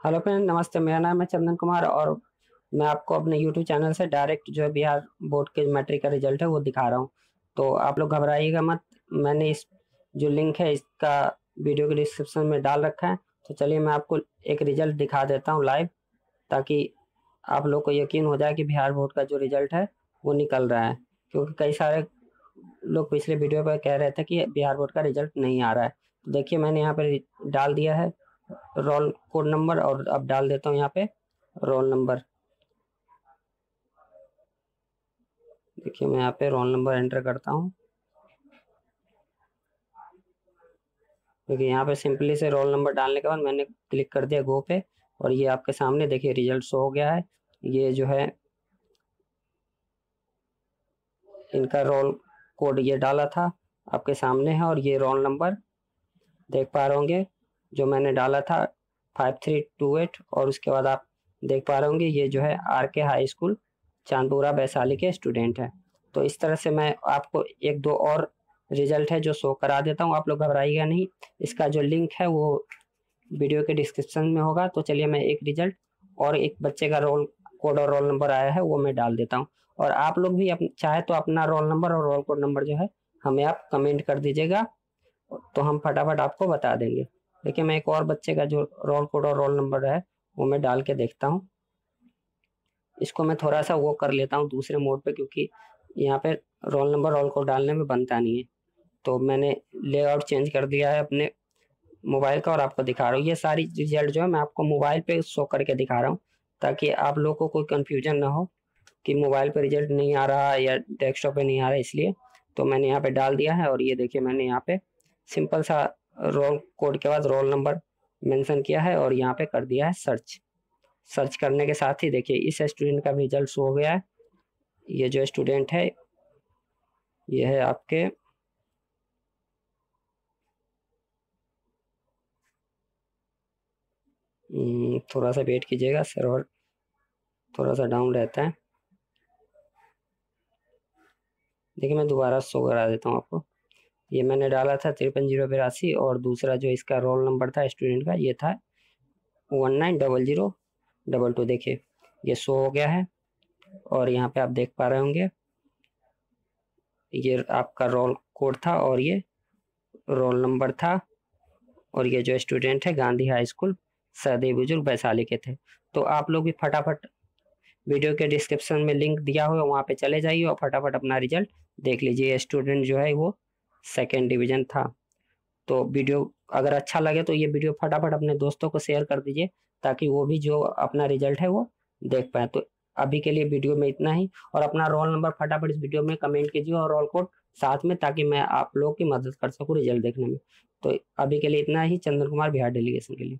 Hello friend, नमस्ते। मेरा नाम है चंदन कुमार और मैं आपको अपने यूट्यूब चैनल से डायरेक्ट जो बिहार बोर्ड के मैट्रिक का रिज़ल्ट है वो दिखा रहा हूँ। तो आप लोग घबराइएगा मत, मैंने इस जो लिंक है इसका वीडियो के डिस्क्रिप्शन में डाल रखा है। तो चलिए मैं आपको एक रिज़ल्ट दिखा देता हूँ लाइव, ताकि आप लोग को यकीन हो जाए कि बिहार बोर्ड का जो रिज़ल्ट है वो निकल रहा है। क्योंकि कई सारे लोग पिछले वीडियो पर कह रहे थे कि बिहार बोर्ड का रिज़ल्ट नहीं आ रहा है। तो देखिए, मैंने यहाँ पर डाल दिया है। रोल कोड नंबर और अब डाल देता हूँ यहाँ पे रोल नंबर। देखिए मैं यहाँ पे रोल नंबर एंटर करता हूँ। देखिए यहाँ पे सिंपली से रोल नंबर डालने के बाद मैंने क्लिक कर दिया गो पे और ये आपके सामने देखिए रिज़ल्ट शो हो गया है। ये जो है इनका रोल कोड ये डाला था, आपके सामने है और ये रोल नंबर देख पा रहे होंगे। जो मैंने डाला था फाइव थ्री टू एट और उसके बाद आप देख पा रहे होंगे, ये जो है आर के हाई स्कूल चांदपुरा वैशाली के स्टूडेंट हैं। तो इस तरह से मैं आपको एक दो और रिज़ल्ट है जो शो करा देता हूँ, आप लोग घबराइएगा नहीं। इसका जो लिंक है वो वीडियो के डिस्क्रिप्शन में होगा। तो चलिए मैं एक रिज़ल्ट और एक बच्चे का रोल कोड और रोल नंबर आया है, वो मैं डाल देता हूँ। और आप लोग भी चाहे तो अपना रोल नंबर और रोल कोड नंबर जो है, हमें आप कमेंट कर दीजिएगा तो हम फटाफट आपको बता देंगे। देखिए, मैं एक और बच्चे का जो रोल कोड और रोल नंबर है, वो मैं डाल के देखता हूँ। इसको मैं थोड़ा सा वो कर लेता हूँ दूसरे मोड पे क्योंकि यहाँ पे रोल नंबर रोल कोड डालने में बनता नहीं है। तो मैंने लेआउट चेंज कर दिया है अपने मोबाइल का और आपको दिखा रहा हूँ। ये सारी रिज़ल्ट जो है, मैं आपको मोबाइल पे शो करके दिखा रहा हूँ ताकि आप लोगों को कोई कन्फ्यूज़न ना हो कि मोबाइल पे रिज़ल्ट नहीं आ रहा या डेस्कटॉप पे नहीं आ रहा इसलिए। तो मैंने यहाँ पे डाल दिया है और ये देखिए, मैंने यहाँ पे सिंपल सा रोल कोड के बाद रोल नंबर मेंशन किया है और यहाँ पे कर दिया है सर्च। सर्च करने के साथ ही देखिए इस स्टूडेंट का भी रिज़ल्ट शो हो गया है। ये जो स्टूडेंट है ये है आपके हम्म, थोड़ा सा वेट कीजिएगा सर्वर थोड़ा सा डाउन रहता है। देखिए मैं दोबारा शो करा देता हूँ आपको। ये मैंने डाला था तिरपन ज़ीरो बिरासी और दूसरा जो इसका रोल नंबर था स्टूडेंट का, ये था one nine double zero double two. देखिए, ये शो हो गया है और यहाँ पे आप देख पा रहे होंगे, ये आपका रोल कोड था और ये रोल नंबर था और ये जो स्टूडेंट है गांधी हाई स्कूल, सदी बुज़ुर्ग वैशाली के थे। तो आप लोग भी फटाफट वीडियो के डिस्क्रिप्शन में लिंक दिया हुआ वहाँ पे चले जाइए और फटाफट अपना रिज़ल्ट देख लीजिए। स्टूडेंट जो है वो सेकेंड डिवीज़न था। तो वीडियो अगर अच्छा लगे तो ये वीडियो फटाफट अपने दोस्तों को शेयर कर दीजिए, ताकि वो भी जो अपना रिज़ल्ट है वो देख पाए। तो अभी के लिए वीडियो में इतना ही, और अपना रोल नंबर फटाफट इस वीडियो में कमेंट कीजिए और रोल कोड साथ में, ताकि मैं आप लोगों की मदद कर सकूँ रिज़ल्ट देखने में। तो अभी के लिए इतना ही चंद्र कुमार बिहार डेलीगेशन के लिए।